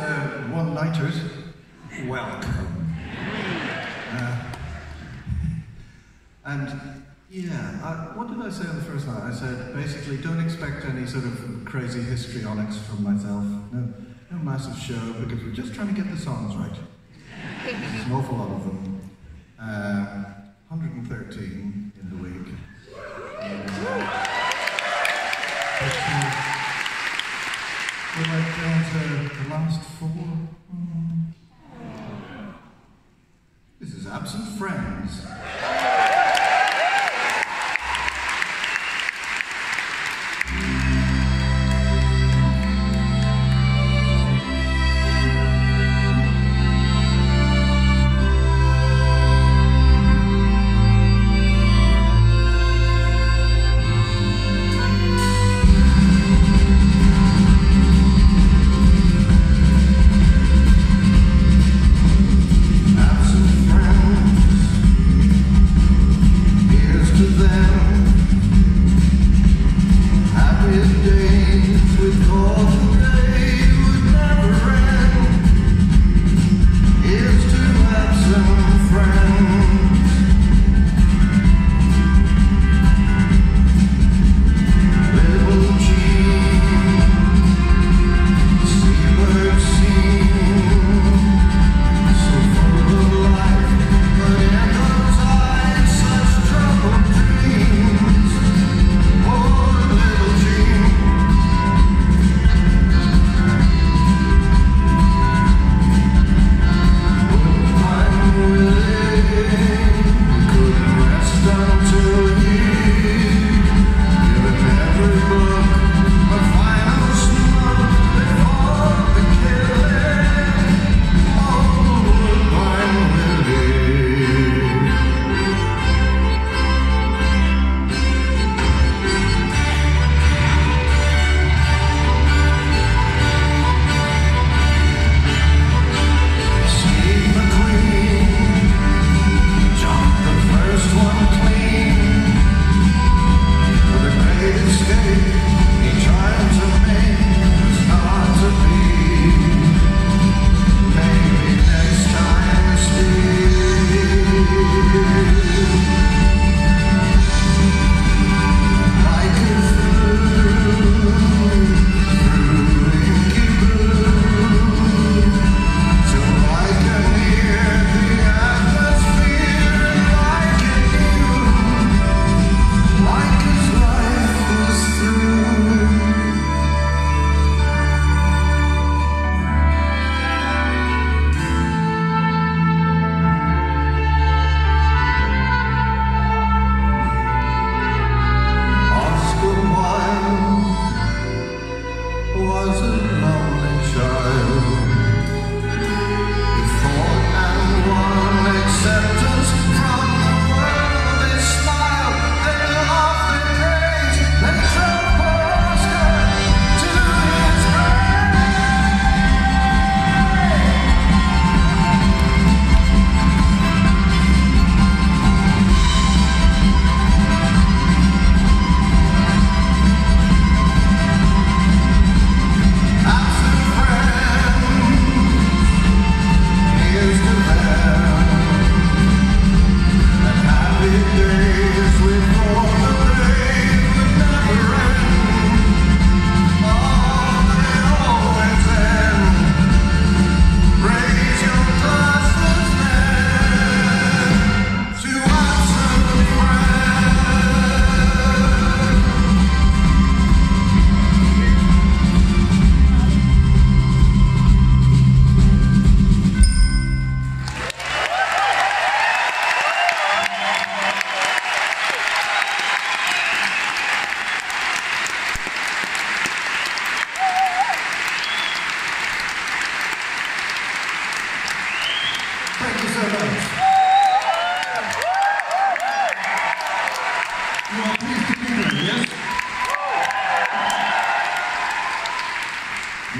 uh, one-nighters, welcome. Uh, and yeah, I, what did I say on the first night? I said basically don't expect any sort of crazy histrionics from myself. No, no massive show because we're just trying to get the songs right. There's an awful lot of them. Uh, 113.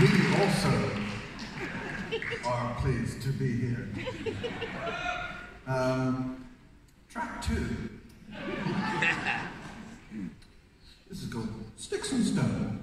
We also are pleased to be here. Um, track two. this is called Sticks and Stones.